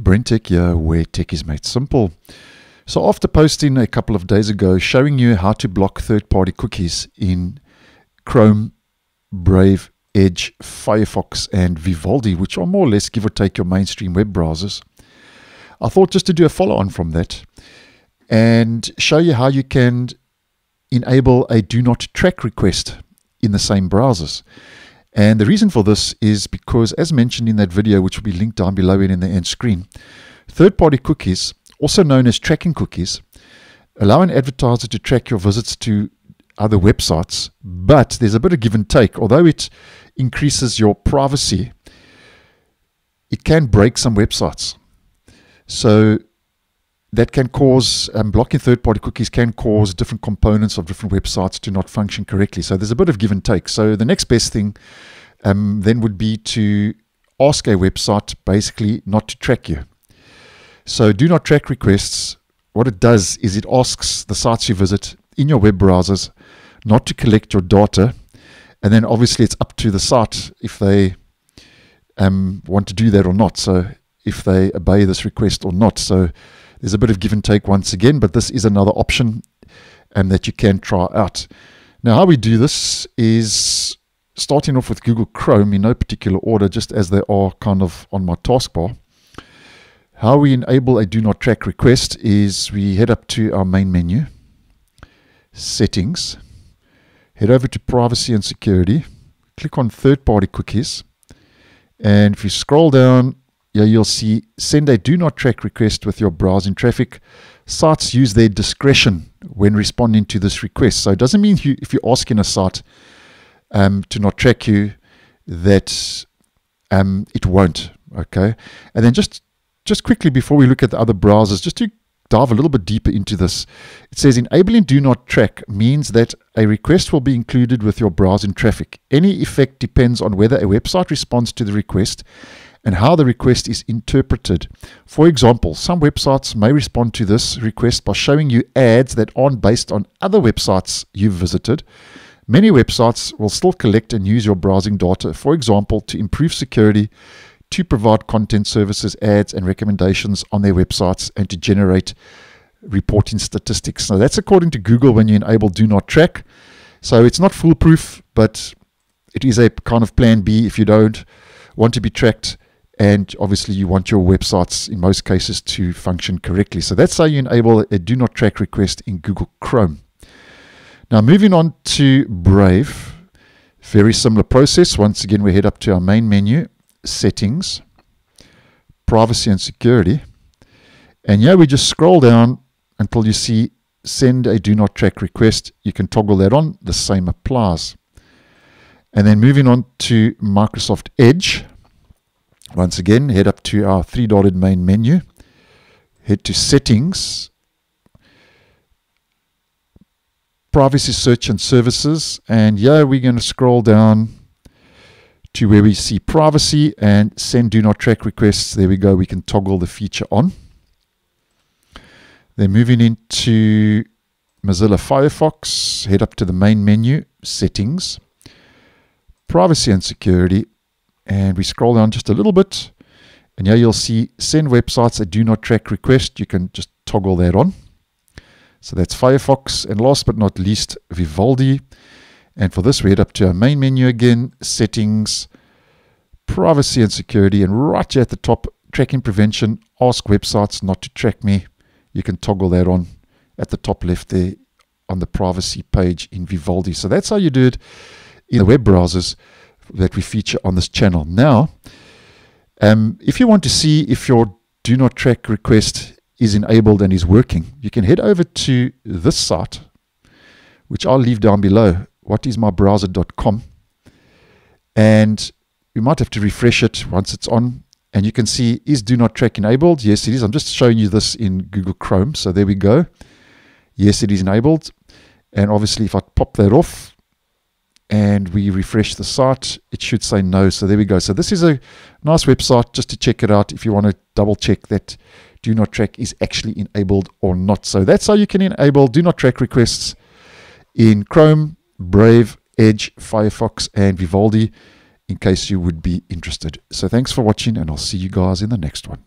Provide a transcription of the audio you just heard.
BrenTech here, where tech is made simple. So, after posting a couple of days ago showing you how to block third party cookies in Chrome, Brave, Edge, Firefox, and Vivaldi, which are more or less give or take your mainstream web browsers, I thought just to do a follow on from that and show you how you can enable a do not track request in the same browsers. And the reason for this is because, as mentioned in that video, which will be linked down below and in the end screen, third party cookies, also known as tracking cookies, allow an advertiser to track your visits to other websites, but there's a bit of give and take. Although it increases your privacy, it can break some websites. So that can cause um, blocking third party cookies can cause different components of different websites to not function correctly. So there's a bit of give and take. So the next best thing um, then would be to ask a website basically not to track you. So do not track requests. What it does is it asks the sites you visit in your web browsers not to collect your data. And then obviously it's up to the site if they um, want to do that or not. So if they obey this request or not. So there's a bit of give and take once again, but this is another option and that you can try out. Now, how we do this is starting off with Google Chrome in no particular order, just as they are kind of on my taskbar. How we enable a do not track request is we head up to our main menu, settings, head over to privacy and security, click on third party cookies, and if you scroll down yeah, you'll see send a do not track request with your browsing traffic. Sites use their discretion when responding to this request. So it doesn't mean you, if you're asking a site um, to not track you that um, it won't. Okay, and then just just quickly before we look at the other browsers, just to dive a little bit deeper into this, it says enabling do not track means that a request will be included with your browsing traffic. Any effect depends on whether a website responds to the request and how the request is interpreted. For example, some websites may respond to this request by showing you ads that aren't based on other websites you've visited. Many websites will still collect and use your browsing data, for example, to improve security, to provide content services, ads, and recommendations on their websites, and to generate reporting statistics. Now, that's according to Google when you enable Do Not Track. So it's not foolproof, but it is a kind of plan B if you don't want to be tracked and obviously you want your websites in most cases to function correctly. So that's how you enable a do not track request in Google Chrome. Now moving on to Brave, very similar process. Once again, we head up to our main menu, settings, privacy and security. And here we just scroll down until you see send a do not track request. You can toggle that on. The same applies. And then moving on to Microsoft Edge. Once again, head up to our three dotted main menu, head to settings, privacy search and services, and here we're going to scroll down to where we see privacy and send do not track requests. There we go, we can toggle the feature on. Then moving into Mozilla Firefox, head up to the main menu, settings, privacy and security, and we scroll down just a little bit. And here you'll see send websites that do not track request you can just toggle that on. So that's Firefox. And last but not least Vivaldi. And for this we head up to our main menu again settings privacy and security. And right here at the top tracking prevention. Ask websites not to track me. You can toggle that on at the top left there on the privacy page in Vivaldi. So that's how you do it in the web browsers that we feature on this channel. Now, um, if you want to see if your do not track request is enabled and is working, you can head over to this site, which I'll leave down below, whatismybrowser.com. And you might have to refresh it once it's on. And you can see, is do not track enabled? Yes, it is. I'm just showing you this in Google Chrome. So there we go. Yes, it is enabled. And obviously, if I pop that off, and we refresh the site, it should say no. So there we go. So this is a nice website just to check it out if you want to double check that do not track is actually enabled or not. So that's how you can enable do not track requests in Chrome, Brave, Edge, Firefox, and Vivaldi in case you would be interested. So thanks for watching, and I'll see you guys in the next one.